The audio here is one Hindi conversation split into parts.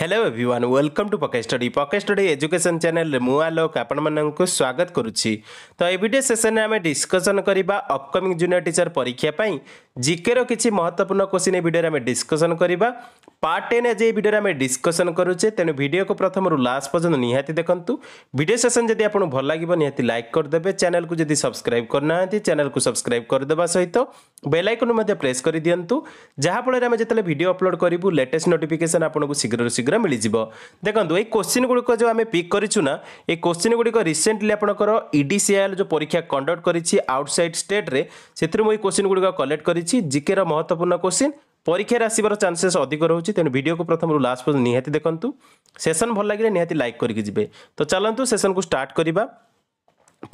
Hello everyone welcome to PK study PK study education channel मु आलोक आपण स्वागत करुच्ची तो ये भिडियो सेसन आम डिस्कसन करवा अबकमिंग जूनियर टीचर परीक्षा पर जिकेर किसी महत्वपूर्ण क्वेश्चन भिडियो आम डिस्कसन करवा पार्ट टेन आज ये भिडियो आम डिस्कसन करुचे तेणु भिडियो को प्रथम लास्ट पर्यटन निहाती देखु भिडियो सेसन जब आपको भल लगे निहाती लाइक करदे चैनल को जब सब्सक्राइब करना चैनल को सब्सक्राइब करदे सहित बेलैकन प्रेस कर दिंतु जहाँफल आम जिते भिडियो अपलोड करूँ लेटेस्ट नोटिफिकेसन आपको शीघ्र शीघ्र ଶୀଘ୍ର ମିଳିଯିବ ଦେଖନ୍ତୁ ଏଇ କୋଶ୍ଚିନ୍ ଗୁଡ଼ିକ ଯେଉଁ ଆମେ ପିକ୍ କରିଛୁ ନା ଏ କୋଶ୍ଚିନ୍ ଗୁଡ଼ିକ ରିସେଣ୍ଟଲି ଆପଣଙ୍କର ଇ ଡି ଇଡିସିଆଇଏଲ୍ ଯେଉଁ ପରୀକ୍ଷା କଣ୍ଡକ୍ଟ କରିଛି ଆଉଟସାଇଡ୍ ଷ୍ଟେଟ୍ରେ ସେଥିରୁ ମୁଁ ଏଇ କୋଶ୍ଚିନ୍ ଗୁଡ଼ିକ କଲେକ୍ଟ କରିଛି ଜିକେର ମହତ୍ୱପୂର୍ଣ୍ଣ କୋଶ୍ଚିନ୍ ପରୀକ୍ଷାରେ ଆସିବାର ଚାନ୍ସେସ୍ ଅଧିକ ରହୁଛି ତେଣୁ ଭିଡ଼ିଓକୁ ପ୍ରଥମରୁ ଲାଷ୍ଟ ପର୍ଯ୍ୟନ୍ତ ନିହାତି ଦେଖନ୍ତୁ ସେସନ୍ ଭଲ ଲାଗିଲେ ନିହାତି ଲାଇକ୍ କରିକି ଯିବେ ତ ଚାଲନ୍ତୁ ସେସନ୍କୁ ଷ୍ଟାର୍ଟ କରିବା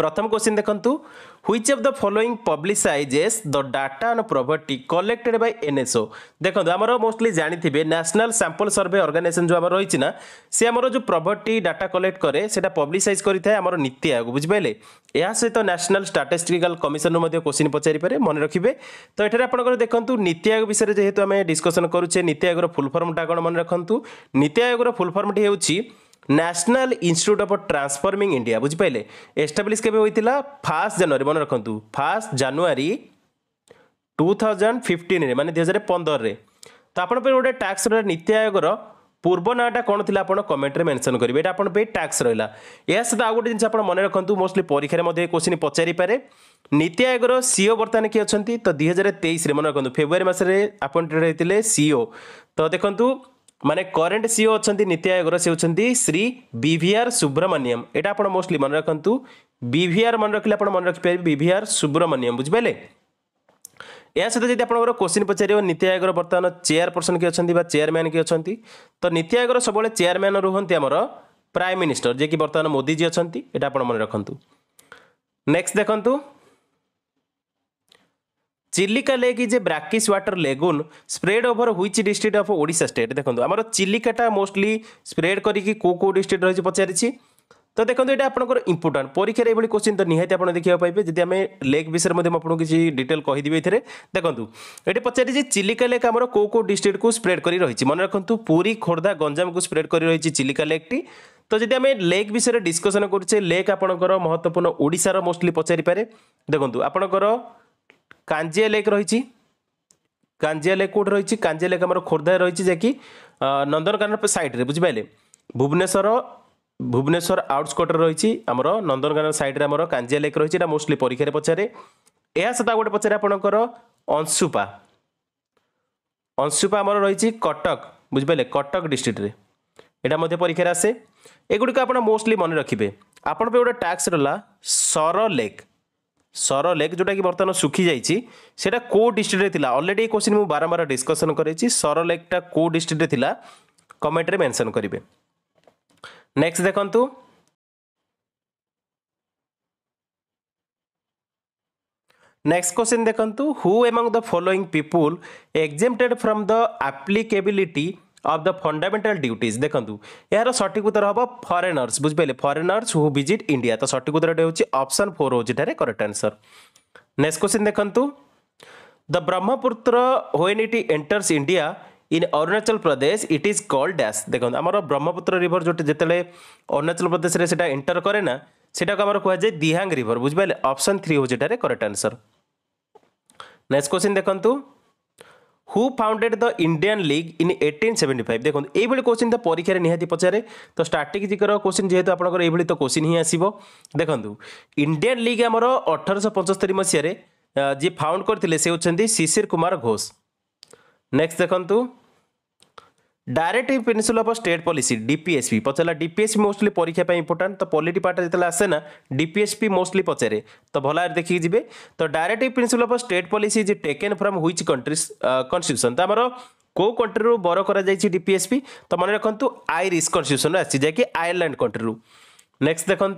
প্রথম question দেখন্তু which of the following publicises the data on poverty collected by NSO দেখুন আমার মোস্টলি জাঁথিবে ন্যাশনাল স্যাম্পল সর্ভে অর্গানাইজেসন যে আমার রয়েছে না সে আমার যে প্রভর্টি ডাটা কলেক্ট করে সেটা পব্লিসাইজ করে থাকে আমার নীতি আয়োগ বুঝিপারে এর সহ ন্যাশনাল স্টাটিস্টিকাল কমিশন কোশ্চিন পচারিপারে মনে রাখবে তো এখানে আপনার দেখুন নীতি আয়োগ বিষয়ে যেহেতু আমি ডিসকসন করুছে নীতি আয়োগর ফুল ফর্মটা কোণ মনে রাখতু নীতি আয়োগর ফুল ফর্মটি হচ্ছে national institute of transforming India বুঝিপারে establish কেবে হয়েছিল ফার্স্ট জানুয়ারি মনে রাখতু ফার্স্ট জানুয়ারি টু থাউজেন্ড ফিফটিনে মানে দুই হাজার পনেরে তো আপনার গোটে ট্যাক্স রয়েছে নীতি আয়োগর পূর্ব নাঁটা কোণ লা আপনার কমেন্টে মেনশন করবে এটা আপনার ট্যাক্স রহলা এর সাথে আউ গোটে জিনিস আপনার মনে রাখতু মোস্টলি পরীক্ষার মধ্যে কোশ্চিন পচারিপে নীতি আয়োগর সিও বর্তমানে কি অনেক তো দুই হাজার তেইশে মনে রাখতু ফেব্রুয়ারি মাসে আপয়েন্টেড হয়েছে সিও তো দেখুন माने करेन्ट सिओ अनि नीति आयोग र सिक्छ श्री एटा आपण मोस्टली मन रकभि आर्ने रके पार वि भिआर सुब्रमण्यम या सते यसहित आपण को पचार नीति आयोग र वर्तमान चेयर पर्सन के चेयरमैन के तो तीति आयोग र सबैले चेयरम्यान रुहन् प्राइम मिनिस्टर मोदी जी अनि एटा मन राखंतु नेक्स्ट देखंतु Chilika lake is a brackish water lagoon spread over which district of Odisha state দেখুন আমার চিলিকাটা মোস্টলি স্প্রেড করিকি কেউ কেউ ডিস্ট্রিক্ট রয়েছে পচারিছি তো দেখুন এটা আপনার ইম্পর্টাট পরীক্ষার এইভাবে কোশ্চিন তো নিহতি আপনার দেখা পাইবে যদি আমি লেক বিষয়ে মধ্যে আপনার কিছু ডিটেল কহিদেবি এর দেখুন এটি পচারিছি চিলিকা লেক আমার কেউ কেউ ডিস্ট্রিক্ট কু স্প্রেড করে রয়েছে মনে রাখতু পুরী খোর্ধা গঞ্জাম কু স্প্রেড করে রয়েছে চিলিকা লেকটি তো যদি আমি লেক বিষয়ে ডিসকসন করছে লেক আপনার মহত্বপূর্ণ ওড়িশার মোস্টলি পচারিপারে দেখুন আপনার কাঞ্জিয়া লেক রয়েছে কাঞ্জিয়া লেক কোটি রয়েছে কাঞ্জিয়া লেক আমার খোর্ধায় রয়েছে যে কি নন্দনকানন সাইড্রে বুঝিপারে ভুবনেশ্বর ভুবনেশ্বর আউটস্কটরে রয়েছে আমার নন্দনকানন সাইড্রে আমার কাঞ্জিয়া লেক রয়েছে এটা মোস্টলি পরীক্ষার পচারে ଏହା ସହିତ ଆଉ ଗୋଟେ ପଚାରେ ଆପଣଙ୍କର ଅଂଶୁପା ଅଂଶୁପା ଆମର ରହିଛି କଟକ ବୁଝିପାରିଲେ କଟକ ଡିଷ୍ଟ୍ରିକ୍ଟରେ ଏଇଟା ମଧ୍ୟ ପରୀକ୍ଷାରେ ଆସେ ଏଗୁଡ଼ିକ ଆପଣ ମୋଷ୍ଟଲି ମନେ ରଖିବେ ଆପଣ ପାଇଁ ଗୋଟେ ଟ୍ୟାକ୍ସ ରହିଲା ସର ଲେକ୍ সর লেক ଯେଉଁଟାକି ବର୍ତ୍ତମାନ ଶୁଖିଯାଇଛି ସେଇଟା କେଉଁ ଡିଷ୍ଟ୍ରିକ୍ଟରେ ଥିଲା ଅଲରେଡ଼ି ଏଇ କୋଶ୍ଚିନ୍ ମୁଁ ବାରମ୍ବାର ଡିସ୍କସନ୍ କରିଛି ସର ଲେକ୍ଟା କେଉଁ ଡିଷ୍ଟ୍ରିକ୍ଟରେ ଥିଲା କମେଣ୍ଟରେ ମେନସନ୍ କରିବେ ନେକ୍ସଟ ଦେଖନ୍ତୁ ନେକ୍ସଟ କୋଶ୍ଚିନ୍ ଦେଖନ୍ତୁ who among the following people exempted from the applicability of the fundamental duties ଦେଖନ୍ତୁ ଏହାର ସଠିକ୍ ଉତ୍ତର ହେବ ଫରେନର୍ସ ବୁଝିପାରିଲେ ଫରେନର୍ସ ହୁ ଭିଜିଟ୍ ଇଣ୍ଡିଆ ତ ସଠିକ୍ ଉତ୍ତରଟି ହେଉଛି ଅପସନ୍ ଫୋର୍ ହେଉଛି ଏଠାରେ କରେକ୍ଟ ଆନ୍ସର୍ ନେକ୍ସଟ କ୍ୱେଶ୍ଚିନ୍ ଦେଖନ୍ତୁ the Brahmaputra when it enters India in Arunachal Pradesh it is called dash ଦେଖନ୍ତୁ ଆମର ବ୍ରହ୍ମପୁତ୍ର ରିଭର ଯେଉଁଠି ଯେତେବେଳେ ଅରୁଣାଚଳ ପ୍ରଦେଶରେ ସେଇଟା ଏଣ୍ଟର କରେ ନା ସେଟାକୁ ଆମର କୁହାଯାଏ ଦିହାଙ୍ଗ ରିଭର ବୁଝିପାରିଲେ ଅପସନ୍ ଥ୍ରୀ ହେଉଛି ଏଠାରେ କରେକ୍ଟ ଆନ୍ସର୍ ନେକ୍ସଟ କ୍ୱେଶ୍ଚିନ୍ ଦେଖନ୍ତୁ who founded the Indian league in eighteen seventy five দেখুন এইভাবে কোশ্চিন তো পরীক্ষার নিহতি পচারে তো স্ট্রাটেজিকর কোশ্চিন যেহেতু আপনার এইভাবে তো কোশ্চিন হি আসব দেখুন ইন্ডিয়ান লিগ আমার অঠরশ পঞ্চস্তরি মশায় যে ফাউন্ড করে সে হচ্ছেন শিশির কুমার ঘোষ নেক্সট দেখুন directive principle of state policy DPSP পচারা DPSP mostly পরীক্ষা পাই ইম্পর্টাট তো পলিটি পার্ট যেতে আসে না ডিপিএসপি মোস্টলি পচারে তো ভাল ভাবে দেখি যাবে তো directive principle of state policy is taken from which country's constitution তো আমার কেউ কন্ট্রিরু বর করা যাইছি ডিপিএসপি তো মনে রাখতু আইরিশ কনস্টিট্যুসন আসছে যাকি আয়ারল্যান্ড কন্ট্রিরু নেক্সট দেখুন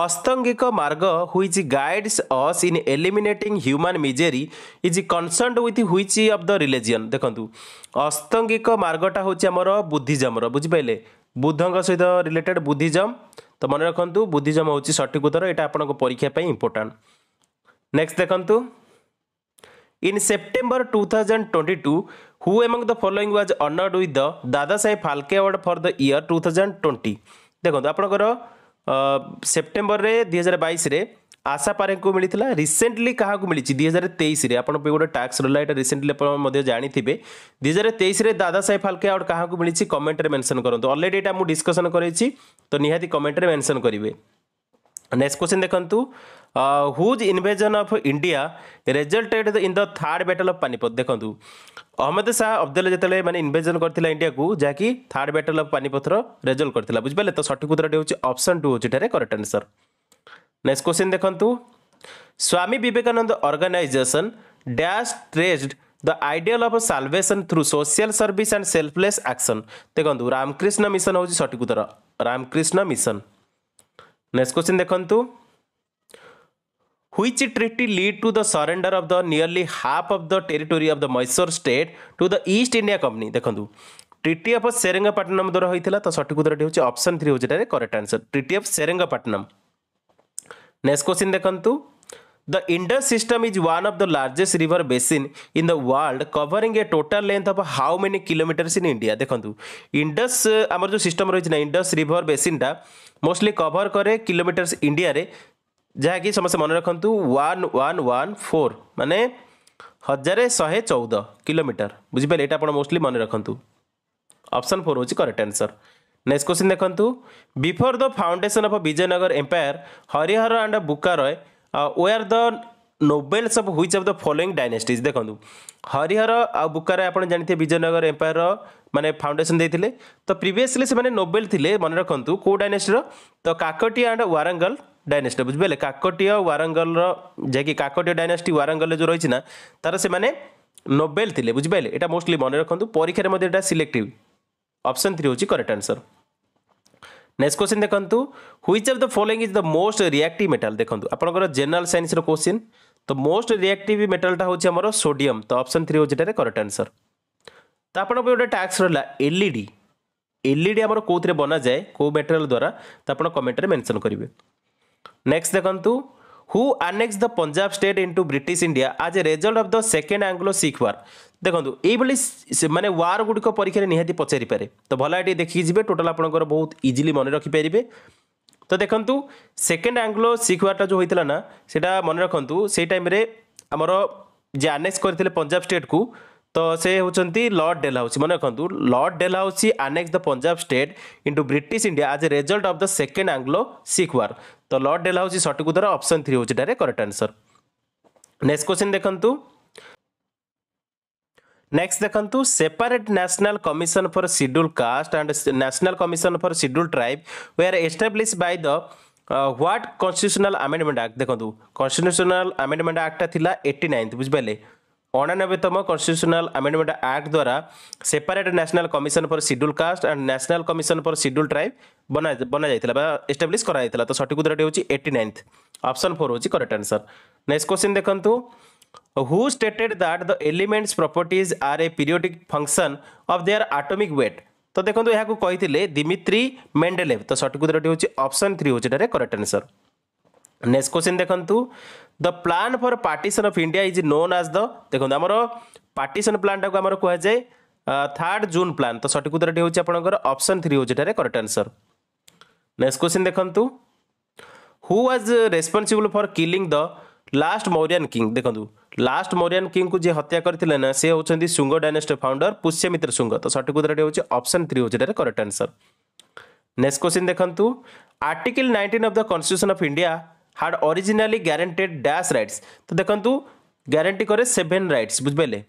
ଅସ୍ତଙ୍ଗିକ ମାର୍ଗ which guides us in eliminating human misery is concern with which of the religion ଦେଖନ୍ତୁ ଅସ୍ତଙ୍ଗିକ ମାର୍ଗଟା ହେଉଛି ଆମର ବୁଦ୍ଧିଜମ୍ର ବୁଝିପାରିଲେ ବୁଦ୍ଧଙ୍କ ସହିତ ରିଲେଟେଡ଼୍ ବୁଦ୍ଧିଜମ୍ ତ ମନେ ରଖନ୍ତୁ ବୁଦ୍ଧିଜମ୍ ହେଉଛି ସଠିକ ଉତ୍ତର ଏଇଟା ଆପଣଙ୍କ ପରୀକ୍ଷା ପାଇଁ ଇମ୍ପୋର୍ଟାଣ୍ଟ ନେକ୍ସଟ୍ ଦେଖନ୍ତୁ in September two thousand twenty two who among the following was honoured with the Dada Saheb Phalke award for the year two thousand twenty ଦେଖନ୍ତୁ ଆପଣଙ୍କର ସେପ୍ଟେମ୍ବରରେ ଦୁଇହଜାର ବାଇଶରେ ଆଶା ପାରେଙ୍କୁ ମିଳିଥିଲା ରିସେଣ୍ଟଲି କାହାକୁ ମିଳିଛି ଦୁଇ ହଜାର ତେଇଶରେ ଆପଣଙ୍କ ପାଇଁ ଗୋଟେ ଟାକ୍ସ ରହିଲା ଏଇଟା ରିସେଣ୍ଟଲି ଆପଣ ମଧ୍ୟ ଜାଣିଥିବେ ଦୁଇ ହଜାର ତେଇଶରେ ଦାଦା ସାହେବ ଫାଲକେ ଆଉଟ୍ କାହାକୁ ମିଳିଛି କମେଣ୍ଟରେ ମେନସନ୍ କରନ୍ତୁ ଅଲରେଡ଼ି ଏଇଟା ମୁଁ ଡିସ୍କସନ୍ କରାଇଛି ତ ନିହାତି କମେଣ୍ଟରେ ମେନସନ୍ କରିବେ नेक्स्ट क्वेश्चन देखु whose invasion of India resulted in the third battle of Panipat देखु अहमद शाह अब्दुल जिते मैंने इनभेजन करता इंडिया को जहाँकि third battle of Panipat result करता बुझिपारे तो सठिक उत्तर हूँ अप्सन टू हूँ करेक्ट आंसर नेक्स्ट क्वेश्चन देखु Swami Vivekananda organisation dash traced the ideal of salvation through social service and selfless action देखु रामकृष्ण मिशन हूँ सठिक उत्तर रामकृष्ण मिशन नेक्स्ट क्वेश्चन देखु which treaty lead to the surrender of the nearly half of the territory of the Mysore state to the East India Company ଦେଖନ୍ତୁ ट्रिटी अफ सेरेंगापाटनम द्वारा होता तो सठिक उत्तर हूँ अपसन थ्री हूँ correct answer treaty of Seringapatam next question देखूँ The Indus system is one of the largest river basin in the world covering a total length of how many kilometers in India देखो Indus आमर जो system रही ना Indus river basin टा mostly cover करे kilometers India रे जहाँकि समस्त मन रखु वन वन वन फोर मान हजार शहे चौदह किलोमीटर बुझीपारे ये आप मोस्टली मन रखु ऑप्शन फोर हूँ करेक्ट आंसर नेक्स्ट क्वेश्चन देखु before the foundation of Vijayanagar empire Harihara and Bukkaraya were the nobles of which of the following dynasties ଦେଖନ୍ତୁ ହରିହର ଆଉ ବୁକାରେ ଆପଣ ଜାଣିଥିବେ ବିଜୟନଗର ଏମ୍ପାୟରର ମାନେ ଫାଉଣ୍ଡେସନ୍ ଦେଇଥିଲେ ତ ପ୍ରିଭିୟସ୍ଲି ସେମାନେ ନୋବେଲ୍ ଥିଲେ ମନେ ରଖନ୍ତୁ କେଉଁ ଡାଇନାଷ୍ଟିର ତ କାକଟିଆ ଆଣ୍ଡ ୱାରଙ୍ଗଲ ଡାଇନାଷ୍ଟି ବୁଝିପାରିଲେ କାକଟିୟ ୱାରଙ୍ଗଲର ଯାହାକି କାକଟିୟ ଡାଇନାଷ୍ଟି ୱାରଙ୍ଗଲରେ ଯେଉଁ ରହିଛି ନା ତାର ସେମାନେ ନୋବେଲ୍ ଥିଲେ ବୁଝିପାରିଲେ ଏଇଟା ମୋଷ୍ଟଲି ମନେ ରଖନ୍ତୁ ପରୀକ୍ଷାରେ ମଧ୍ୟ ଏଇଟା ସିଲେକ୍ଟିଭ୍ ଅପସନ୍ ଥ୍ରୀ ହେଉଛି correct answer next question দেখন্তু which of the following is the most reactive metal দেখন্তু আপনার জেনারেল সাইন্সর কোশ্চিন তো মোস্ট রিয়াক্টিভ মেটালটা হচ্ছে আমার সোডিয়াম তো অপশন থ্রি হচ্ছে এটার করেক্ট আনসর তো আপনার গোটে টাস্ক রহলা এলইডি এলইডি আমার কোথায় বনা যায় কেউ মেটেরিয়াল দ্বারা তো আপনার কমেন্টরে মেনশন করবে next দেখন্তু who annex the Punjab state into British India as result of the second Anglo Sikh war ଦେଖନ୍ତୁ ଏଇଭଳି ମାନେ ୱାର୍ ଗୁଡ଼ିକ ପରୀକ୍ଷାରେ ନିହାତି ପଚାରିପାରେ ତ ଭଲ ଏଠି ଦେଖିକି ଯିବେ ଟୋଟାଲ୍ ଆପଣଙ୍କର ବହୁତ ଇଜିଲି ମନେ ରଖିପାରିବେ ତ ଦେଖନ୍ତୁ ସେକେଣ୍ଡ ଆଙ୍ଗ୍ଲୋ ଶିଖ୍ ୱାର୍ଟା ଯେଉଁ ହୋଇଥିଲା ନା ସେଇଟା ମନେ ରଖନ୍ତୁ ସେଇ ଟାଇମ୍ରେ ଆମର ଯେ ଆନେକ୍ସ କରିଥିଲେ ପଞ୍ଜାବ ଷ୍ଟେଟ୍କୁ ତ ସେ ହେଉଛନ୍ତି ଲର୍ଡ଼ ଡେଲ୍ ହାଉସି ମନେ ରଖନ୍ତୁ lord Dalhousie annex the Punjab state into British India as a result of the second Anglo Sikh war ତ ଲର୍ଡ଼ ଡେଲ୍ ହାଉସି ସଠିକ୍ ଉତ୍ତର ଅପସନ୍ ଥ୍ରୀ ହେଉଛି ଏଠାରେ କରେକ୍ଟ ଆନ୍ସର୍ ନେକ୍ସଟ କ୍ୱେଶ୍ଚିନ୍ ଦେଖନ୍ତୁ next দেখন্তু separate national commission for schedule caste and national commission for schedule tribe were establish by the what constitutional amendment act ଦେଖନ୍ତୁ କନଷ୍ଟିଟ୍ୟୁସନାଲ ଆମେଣ୍ଡମେଣ୍ଟ ଆକ୍ଟଟା ଥିଲା ଏଇଟି ନାଇନ୍ଥ ବୁଝିପାରିଲେ ଅଣାନବେତମ କନଷ୍ଟିଟ୍ୟୁସନାଲ ଆମେଣ୍ଡମେଣ୍ଟ ଆକ୍ଟ ଦ୍ୱାରା separate national commission for schedule caste and national commission for schedule tribe ବନା ବନାଯାଇଥିଲା ବା ଏଷ୍ଟାବ୍ଲିଶ କରାଯାଇଥିଲା ତ ସଠିକ ଉତ୍ତରଟି ହେଉଛି ଏଇଟି ନାଇନ୍ଥ ଅପସନ୍ ଫୋର୍ ହେଉଛି କରେକ୍ଟ ଆନ୍ସର ନେକ୍ସଟ କ୍ୱେଶ୍ଚିନ୍ ଦେଖନ୍ତୁ who stated that the elements properties are a periodic function of their atomic weight তো দেখুন এহাকু কইতিলে দিমিত্রি মেন্ডেলেভ তো সঠিক উত্তরটি হচ্ছে অপশন 3 হচ্ছে এটারে correct answer next question দেখন্তু the plan for partition of India is known as the দেখুন আমার পার্টিশন প্ল্যানটাকে আমার কুহযায় থার্ড জুন প্ল্যান তো সঠিক উত্তরটি হচ্ছে আপনার অপশন 3 হচ্ছে এটারে correct answer next question দেখন্তু who was responsible for killing the last Mauryan king देखो लास्ट मौरियान किंग को जे हत्या करते ना से होती शुंग डायनेस्ट फाउंडर पुष्यमित्र शुंग तो सठिक उत्तर होती अप्सन थ्री होटे करेक्ट आंसर नेक्स्ट क्वेश्चन देखु article nineteen of the constitution of India had originally guaranteed dash rights तो देखो ग्यारंटी कैर सेभेन रईट्स बुझे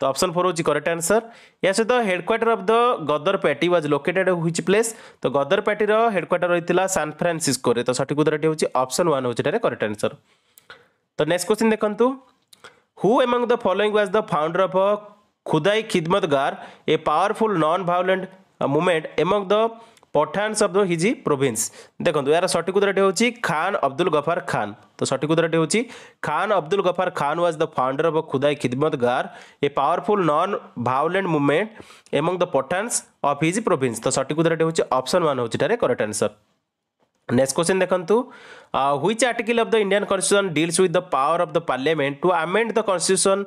तो ऑप्शन फोर हो करेक्ट आंसर या सहित headquarter of the Ghadar party was located हुई प्लेस तो गदर पैटी हेडक्वाटर रही है सान फ्रांसीस्को तो सठिक उत्तर होती है वन होटे करेक्ट आंसर तो नेक्स्ट क्वेश्चन देखु who among the following was the founder of a Khudai Khidmatgar a powerful non violent movement among the Pathan शब्द हिज प्रोभिन्स देखो यार सठिक उत्तरटी हूँ खान अब्दुल गफार खान तो सठिक उत्तरटी हूँ Khan Abdul Ghaffar Khan was the founder of Khudai Khidmatgar a powerful non violent movement among the Pathans of his province तो सठिक उत्तरटी हूँ ऑप्शन वन हो correct answer next question দেখন্তু which article of the Indian constitution deals with the power of the parliament to amend the constitution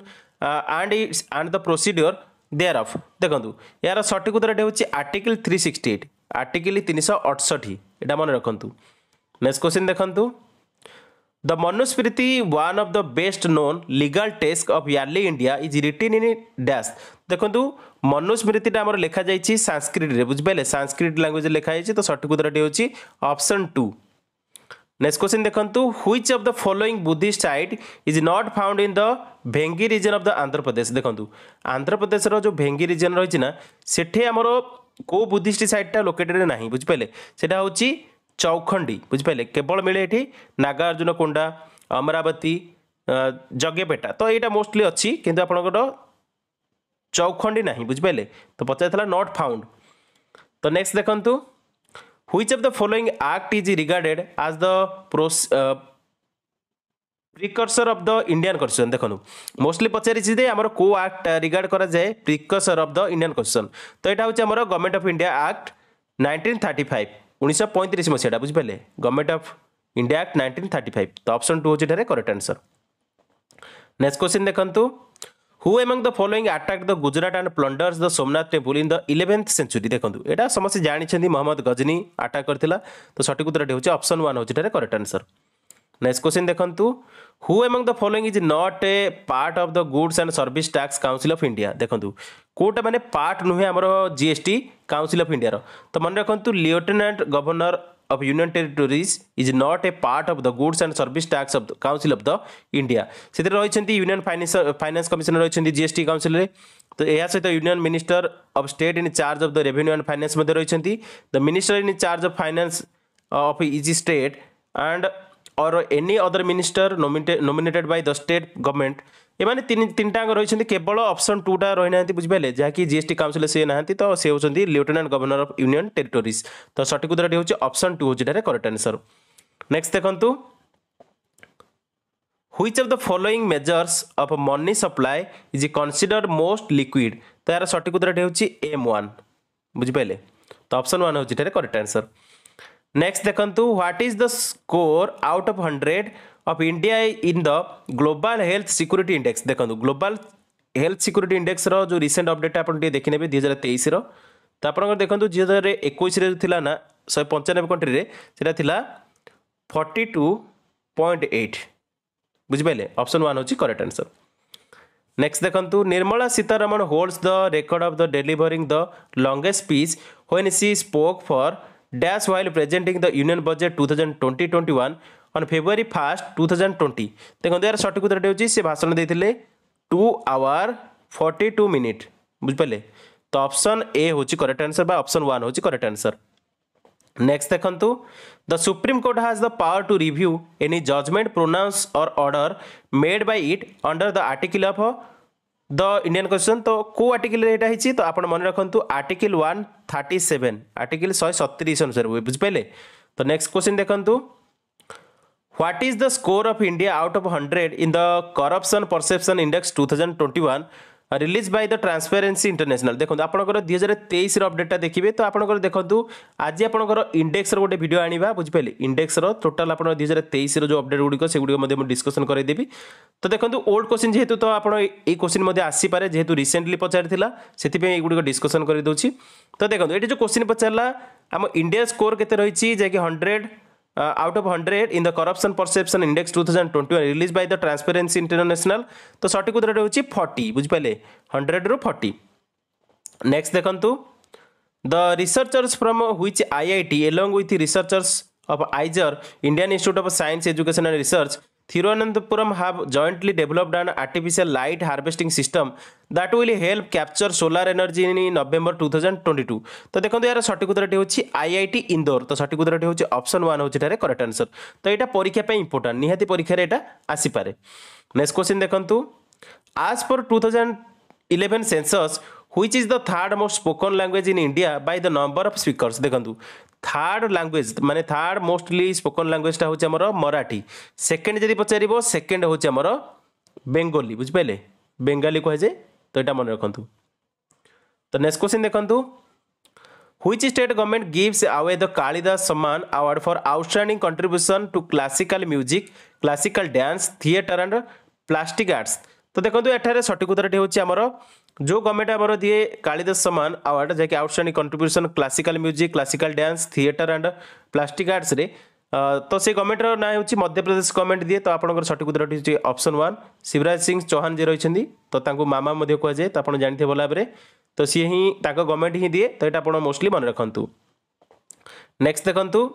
and its and the procedure thereof ଦେଖନ୍ତୁ ଏହାର ସଠିକ ଉତ୍ତରଟି ହେଉଛି article three sixty eight article ତିନିଶହ ଅଠଷଠି ଏଇଟା ମନେ ରଖନ୍ତୁ ନେକ୍ସଟ କୋଶ୍ଚିନ୍ ଦେଖନ୍ତୁ The Manusmriti, one of the best known legal text of early India, is written in dash. দেখন্তু মনুস্মৃতিটা আমার লেখা যাইছি সাংস্ক্রিটরে বুঝিপারে সাংস্ক্রিট ল্যাঙ্গুয়েজ লেখা যাইছি তো সঠিক উত্তরটি হচ্ছে option two next question দেখন্তু which of the following Buddhist site is not found in the Vengi region of the Andhra Pradesh দেখন্তু আন্ধ্রপ্রদেশর যে ভেঙ্গি রিজন রয়েছে না সেঠে আমার কেউ বুদ্ধিস্ট সাইটটা লোকেটেড না বুঝিপারে সেটা হচ্ছে ଚୌଖଣ୍ଡି ବୁଝିପାରିଲେ କେବଳ ମିଳେ ଏଠି ନାଗାର୍ଜୁନ କୋଣ୍ଡା ଅମରାବତୀ ଯଜ୍ଞପେଟା ତ ଏଇଟା ମୋଷ୍ଟଲି ଅଛି କିନ୍ତୁ ଆପଣଙ୍କର ଚୌଖଣ୍ଡି ନାହିଁ ବୁଝିପାରିଲେ ତ ପଚାରିଥିଲା ନଟ୍ ଫାଉଣ୍ଡ ତ ନେକ୍ସଟ ଦେଖନ୍ତୁ which of the following act is regarded as the precursor of the Indian constitution দেখুন মোস্টলি পচারিছি যে আমার কেউ আক্ট রিগার্ড করা যায় precursor of the Indian constitution তো এটা হচ্ছে আমার government of India act nineteen thirty five उन्ेस पैँतिस मसी बुझिपे government of India act nineteen thirty five त अप्सन टु हुन्छ करक्ट आन्सर नेक्स्ट क्वेसन देख्नु who among the following attack the Gujarat a Somnath built in the eleventh century समेत जान्छ महम्मद गजनी आटाक गरिरह सठिक हौ अप्सन वाक्ट आन्सर नेक्स्ट क्वेश्चन देखो who among the following is not a part of the goods and service tax council of India देखो कौटा मैंने पार्ट नुहे आम G S T council of India तो मन रखु lieutenant governor of union territories is not a part of the goods and service tax of council of the India से रही यूनियन फाइनेस कमिशन रही जी एस टी काउनसिल तो यह सहित union minister of state in charge of the revenue and finance रही the minister in charge of finance of is state and or any other minister nominated by the state government এমানে তিন তিনটাঙ্ক রয়েছেন কেবল অপশন টুটা রয়ে না বুঝিপারে যা কি জিএসটি কাউন্সিল সে না তো সে হচ্ছেন lieutenant governor of union territories তো সঠিক উত্তরটি হচ্ছে অপশন টু হচ্ছে এটার correct answer next দেখন্তু which of the following measures of money supply is consider most liquid তো এর সঠিক উত্তরটি হচ্ছে এম ওয়ান বুঝিপারে তো অপশন ওয়ান হচ্ছে এটার করেক্ট আনসর नेक्स्ट देखु what is the score out of hundred of India in the global health security index देखो ग्लोबल हेल्थ सिक्यूरीटी इंडेक्स जो रिसेंट अपडेट आप देखने दुई हजार तेईस रपर देखो दुई हजार एक ना शहे पंचानबे कंट्री से फर्टी टू पॉइंट एट बुझिपारे ऑप्शन वन हूँ करेक्ट आंसर नेक्स्ट देखु Nirmala Sitharaman holds the record of the delivering the longest speech when she spoke for dash while presenting the union budget 2020-21 on February 1st 2020 देखो यार सठिक उत्तर हूँ से भाषण देते two hour forty two minute बुझिपारे तो अप्सन ए हूँ करेक्ट आंसर बा अप्सन वन हूँ करेक्ट आंसर नेक्स्ट देखु the supreme court has the power to review any judgment pronounce और order made by it under the article of the Indian constitution ତ କେଉଁ ଆର୍ଟିକିଲ୍ରେ ଏଇଟା ହେଇଛି ତ ଆପଣ ମନେ ରଖନ୍ତୁ article one thirty seven article ଶହେ ସତତିରିଶ ଅନୁସାରେ ହୁଏ ବୁଝିପାରିଲେ ତ ନେକ୍ସଟ କ୍ୱେଶ୍ଚିନ୍ ଦେଖନ୍ତୁ what is the score of India out of hundred in the corruption perception index two thousand twenty one release by the transparency international ଦେଖନ୍ତୁ ଆପଣଙ୍କର ଦୁଇ ହଜାର ତେଇଶର ଅପଡ଼େଟ୍ଟା ଦେଖିବେ ତ ଆପଣଙ୍କର ଦେଖନ୍ତୁ ଆଜି ଆପଣଙ୍କର ଇଣ୍ଡେକ୍ସର ଗୋଟେ ଭିଡ଼ିଓ ଆଣିବା ବୁଝିପାରିଲେ ଇଣ୍ଡେକ୍ସର ଟୋଟାଲ୍ ଆପଣଙ୍କର ଦୁଇ ହଜାର ତେଇଶର ଯେଉଁ ଅପଡ଼େଟ୍ ଗୁଡ଼ିକ ସେଗୁଡ଼ିକ ମଧ୍ୟ ମୁଁ ଡିସ୍କସନ୍ କରାଇଦେବି ତ ଦେଖନ୍ତୁ ଓଲ୍ଡ କୋଶ୍ଚିନ୍ ଯେହେତୁ ତ ଆପଣ ଏଇ କୋଶ୍ଚିନ୍ ମଧ୍ୟ ଆସିପାରେ ଯେହେତୁ ରିସେଣ୍ଟଲି ପଚାରିଥିଲା ସେଥିପାଇଁ ଏଗୁଡ଼ିକ ଡିସ୍କସନ୍ କରିଦେଉଛି ତ ଦେଖନ୍ତୁ ଏଠି ଯେଉଁ କୋଶ୍ଚିନ୍ ପଚାରିଲା ଆମ ଇଣ୍ଡିଆ ସ୍କୋର କେତେ ରହିଛି ଯାହାକି hundred uh, out of 100 in the corruption perception index 2021 released by the transparency international तो सठिक उत्तर हूँ फर्टी बुझिपारे हंड्रेड रु फर्टी नेक्स्ट देखु the researchers from which I I T along with researchers of IGER, Indian Institute of Science Education and Research, Thiruvananthapuram have jointly developed an artificial light harvesting system that will help capture solar energy in November 2022 তো দেখুন এর সঠিক উত্তরটি হচ্ছে IIT ইন্দোর তো সঠিক উত্তরটি হচ্ছে অপশন 1 হচ্ছে এটার করেক্ট আনসার তো এটা পরীক্ষা পাই ইম্পর্টেন্ট নিহাতি পরীক্ষার এটা আসিপারে নেক্সট কোশ্চেন দেখুন আজ পর 2011 census which is the third most spoken language in India by the number of speakers देखु थार्ड लांगुएज माने थार्ड मोस्टली स्पोकन लांगुएजटा हूँ आमर मराठी सेकेंड जदि पचार सेकेंड हूँ आमर बेंगोली बुझिपारे बेंगाली कहुए तो यहाँ मन रखु तो नेक्स्ट क्वेश्चन देखु which state government gives away the kalidas samman award for outstanding contribution to classical music classical dance theater and plastic arts তো দেখুন এখানে সঠিক উত্তরটি হচ্ছে আমার जो गवर्नमेंट आम दिए कालिदास समान award Jack outstanding contribution classical music classical dance theatre and plastic arts रे तो से गवर्नमेंटर ना हूँ मध्यप्रदेश गवर्नमेंट दिए तो आप सठिक उत्तर ऑप्शन वन शिवराज सिंह चौहान जी रही तो मामा कहुए तो आप जानते हैं भाव तो सी ही गवर्नमेंट ही दिए तो ये आप मोस्टली मन रखु नेक्स्ट देखु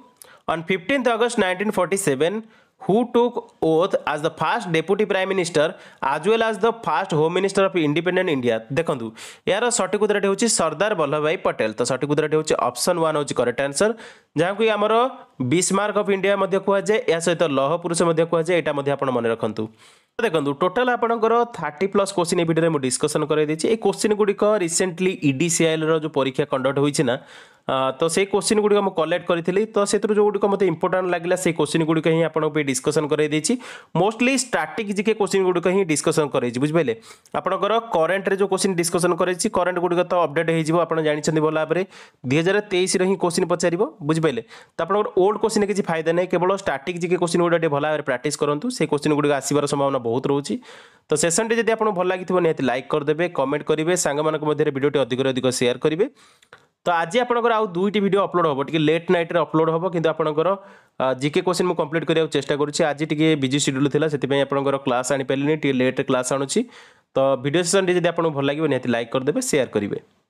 on fifteenth August nineteen forty seven who took oath as the first deputy prime minister as well as the first home minister of independent india দেখন্তু এর সঠিক উত্তরটি হচ্ছে সর্দার বল্লভভাই পটেল তো সঠিক উত্তরটি হচ্ছে অপশন 1 হচ্ছে करेक्ट आंसर যাহাকে আমার বিসমার্ক অফ ইন্ডিয়া মধ্যে কুয়া যায় এর সহিত লহ পুরুষ মধ্যে কুয়া যায় এটা মধ্যে আপন মনে রাখন্তু দেখুন টোটাল আপনার থার্টি প্লস কোশ্চিন এই ভিডিওতে ডিসকসন করাই দিয়েছি এই কোশ্চিন গুড়ি রিসেন্টলি ইডিসিআইএল যে পরীক্ষা কন্ডক্ট হয়েছে না ତ ସେଇ କୋଶ୍ଚିନ୍ ଗୁଡ଼ିକ ମୁଁ କଲେକ୍ଟ କରିଥିଲି ତ ସେଥିରୁ ଯେଉଁଗୁଡ଼ିକ ମୋତେ ଇମ୍ପୋର୍ଟାଣ୍ଟ ଲାଗିଲା ସେଇ କୋଶ୍ଚିନ୍ ଗୁଡ଼ିକ ହିଁ ଆପଣଙ୍କୁ ପାଇଁ ଡିସ୍କସନ୍ କରାଇ ଦେଇଛି ମୋଷ୍ଟଲି ଷ୍ଟାଟିକ୍ ଜିକେ କୋଶ୍ଚିନ୍ ଗୁଡ଼ିକ ହିଁ ଡିସ୍କସନ୍ କରାଇଛି ବୁଝିପାରିଲେ ଆପଣଙ୍କର କରେଣ୍ଟରେ ଯେଉଁ କୋଶ୍ଚିନ୍ ଡିସ୍କସନ୍ କରାଇଛି କରେଣ୍ଟ ଗୁଡ଼ିକ ତ ଅପଡେଟ୍ ହେଇଯିବ ଆପଣ ଜାଣିଛନ୍ତି ଭଲ ଭାବରେ ଦୁଇ ହଜାର ତେଇଶର ହିଁ କୋଶ୍ଚିନ୍ ପଚାରିବ ବୁଝିପାରିଲେ ତ ଆପଣଙ୍କର ଓଲ୍ଡ କୋଶ୍ଚିନ୍ କିଛି ଫାଇଦା ନାହିଁ କେବଳ ଷ୍ଟାଟିକ୍ ଜିକେ କୋଶ୍ଚିନ୍ ଗୁଡ଼ିକ ଟିକେ ଭଲ ଭାବରେ ପ୍ରାକ୍ଟିସ୍ କରନ୍ତୁ সেই କୋଶ୍ଚିନ୍ ଗୁଡ଼ିକ ଆସିବାର ସମ୍ଭାବନା ବହୁତ ରହୁଛି ତ সেসনটি ଯଦି আপনার ଭଲ ଲାଗିଥିବ ନିହାତି ଲାଇକ୍ କରିଦେବେ କମେଣ୍ଟ କରିବେ ସାଙ୍ଗମାନଙ୍କ ମଧ୍ୟରେ ଭିଡ଼ିଓଟି ଅଧିକରୁ ଅଧିକ সেয়ার କରିବେ তো আজি আপনার আউ দুইটি ভিডিও অপলোড হব টিকি লেট নাইট্রে অপলোড হব কিন্তু আপনার জিকে কোশ্চিন মু কমপ্লিট করার চেষ্টা করছি আজি টিকি বিজি সিড্যুল লা সেপাই আপনার ক্লাস আনিপারি টিকি লেট্রে ক্লাস আনুছি তো ভিডিও সেসনটি যদি আপনার ভাল লাগবে নিহতি লাইক করে দেবে সেয়ার করবে